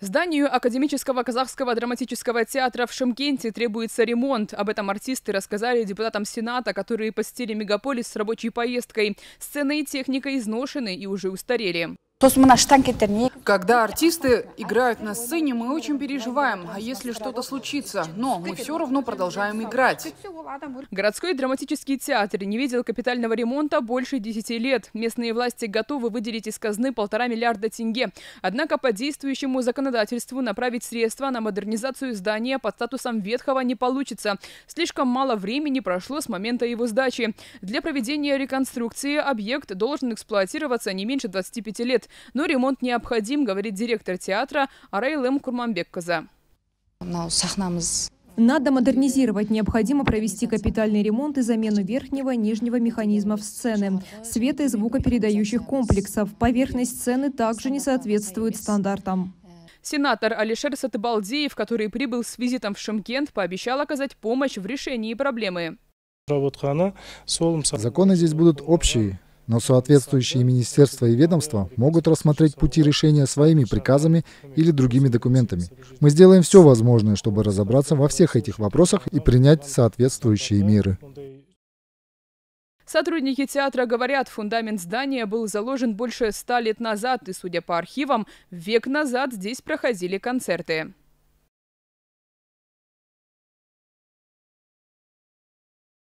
Зданию Академического казахского драматического театра в Шымкенте требуется ремонт. Об этом артисты рассказали депутатам Сената, которые посетили мегаполис с рабочей поездкой. Сцены и техника изношены и уже устарели. Когда артисты играют на сцене, мы очень переживаем, а если что-то случится, но мы все равно продолжаем играть. Городской драматический театр не видел капитального ремонта больше 10 лет. Местные власти готовы выделить из казны полтора миллиарда тенге. Однако по действующему законодательству направить средства на модернизацию здания под статусом ветхого не получится. Слишком мало времени прошло с момента его сдачи. Для проведения реконструкции объект должен эксплуатироваться не меньше 25 лет но ремонт необходим, говорит директор театра Арайлым Курманбекказа. Надо модернизировать. Необходимо провести капитальный ремонт и замену верхнего и нижнего механизмов сцены, света и звукопередающих комплексов. Поверхность сцены также не соответствует стандартам. Сенатор Алишер Сатыбалдиев, который прибыл с визитом в Шымкент, пообещал оказать помощь в решении проблемы. Законы здесь будут общие, но соответствующие министерства и ведомства могут рассмотреть пути решения своими приказами или другими документами. Мы сделаем все возможное, чтобы разобраться во всех этих вопросах и принять соответствующие меры. Сотрудники театра говорят, фундамент здания был заложен больше ста лет назад, и, судя по архивам, век назад здесь проходили концерты.